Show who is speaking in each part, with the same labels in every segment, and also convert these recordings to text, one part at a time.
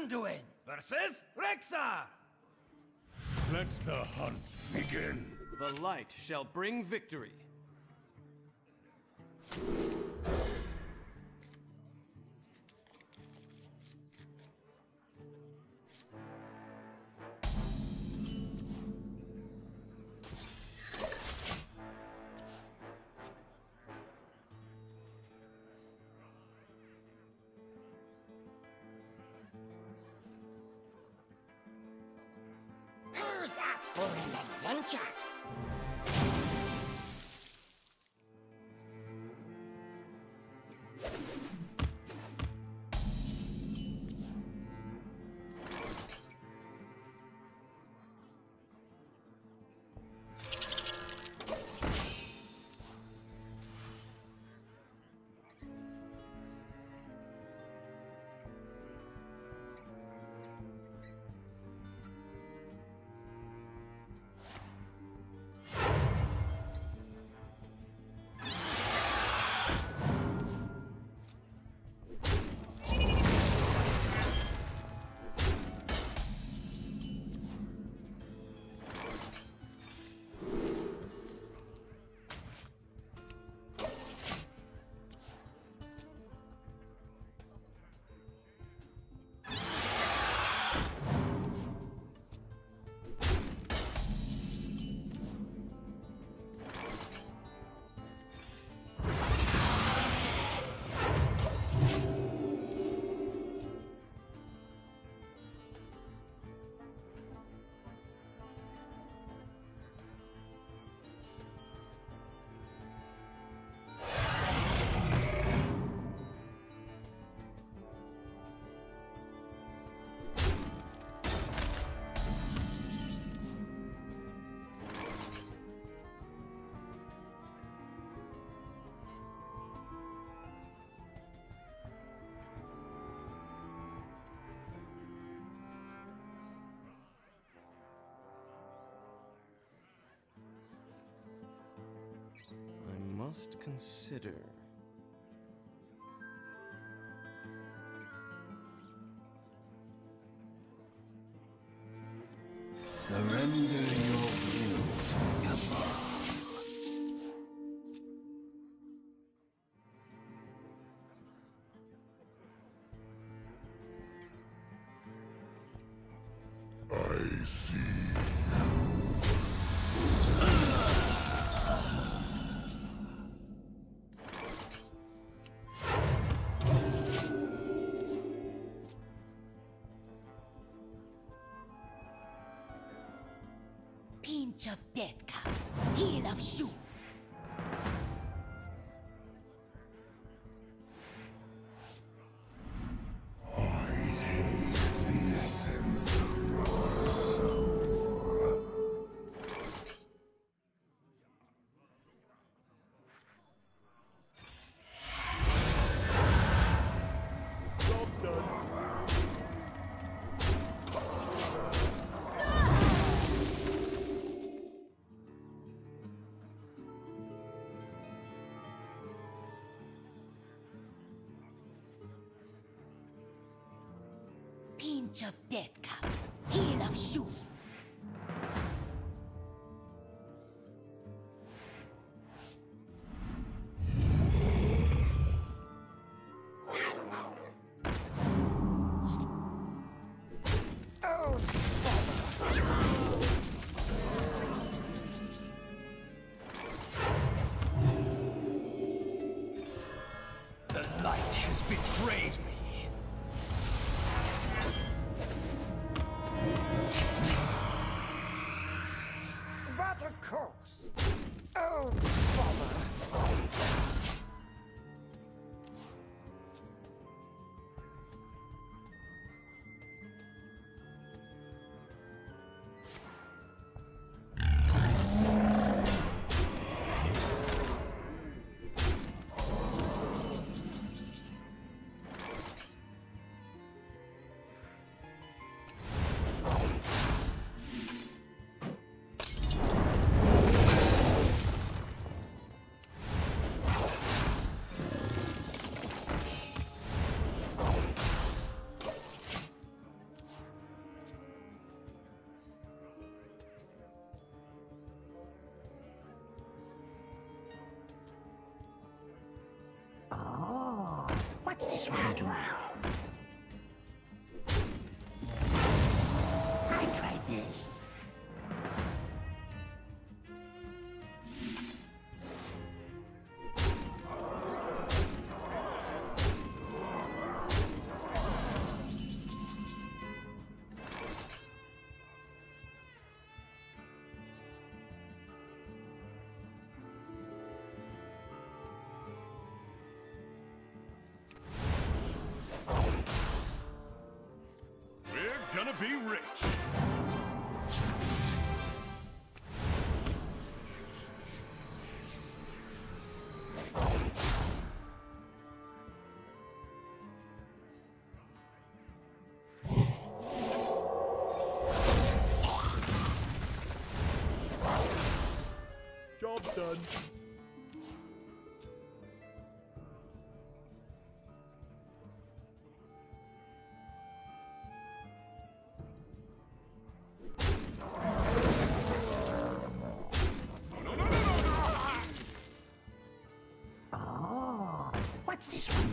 Speaker 1: Anduin versus Rexxar!
Speaker 2: Let the hunt begin.
Speaker 3: The light shall bring victory.
Speaker 4: Adventure?
Speaker 3: Must consider.
Speaker 2: Surrender your will to Emma. I see
Speaker 4: Of death cup. Heel of shoe. Pinch of death cup. Heel of shoe.
Speaker 5: One
Speaker 6: be rich. Job done.
Speaker 5: What's this one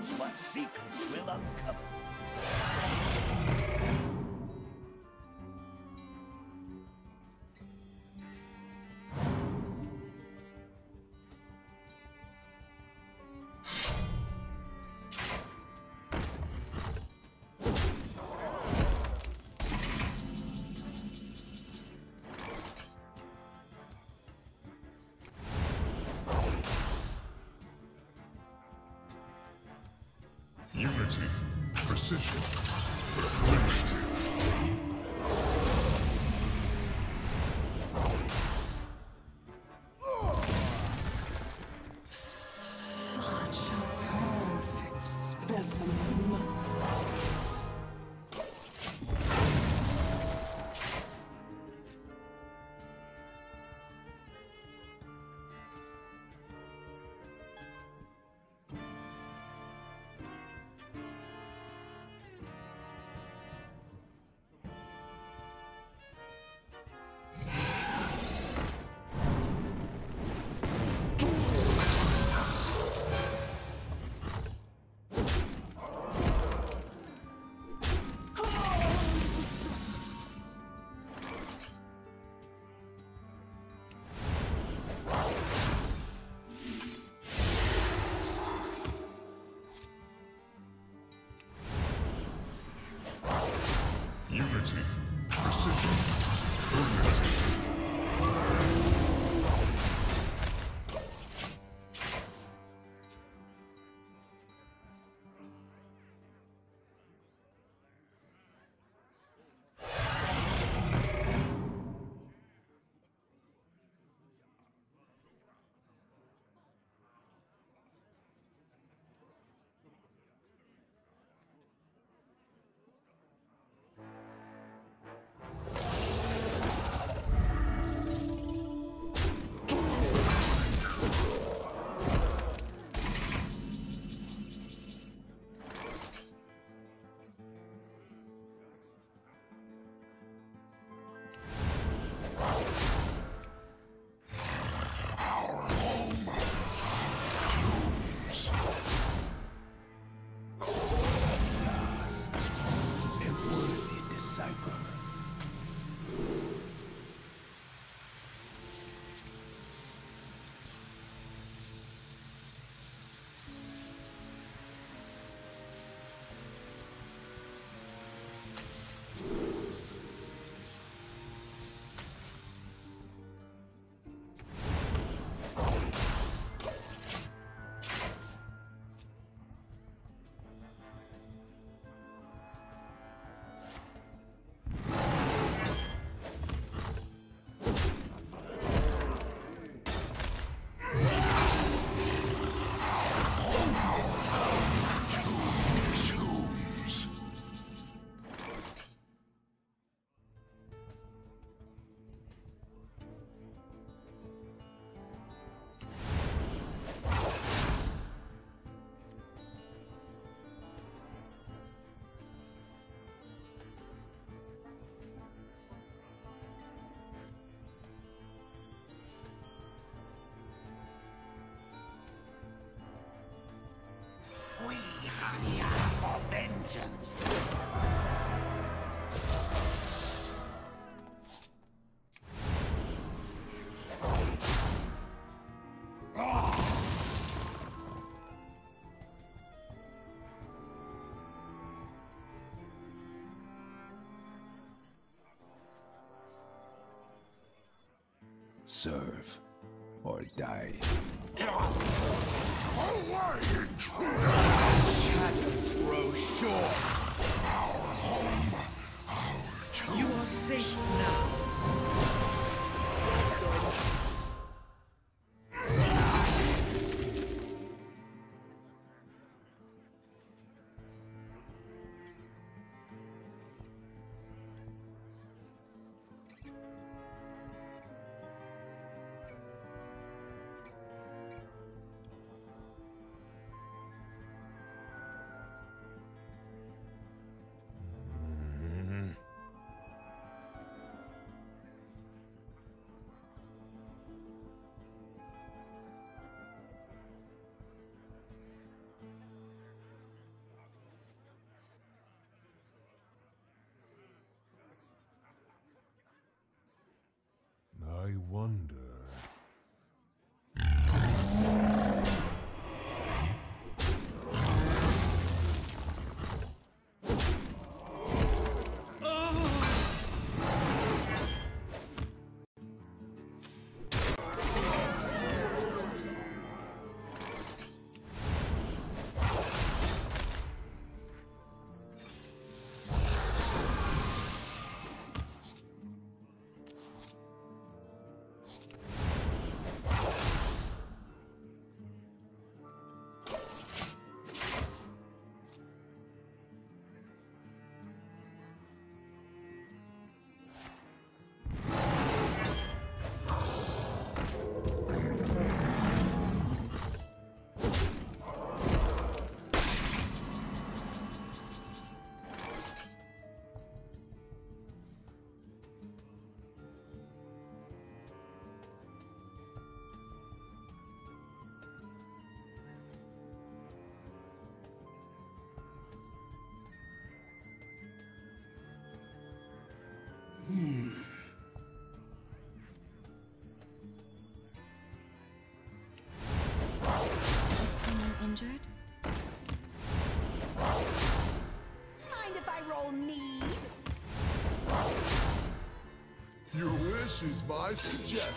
Speaker 2: knows what secrets will uncover?
Speaker 6: Unity, precision, primitive.
Speaker 1: Serve or die.
Speaker 6: wonder. Is my suggestion.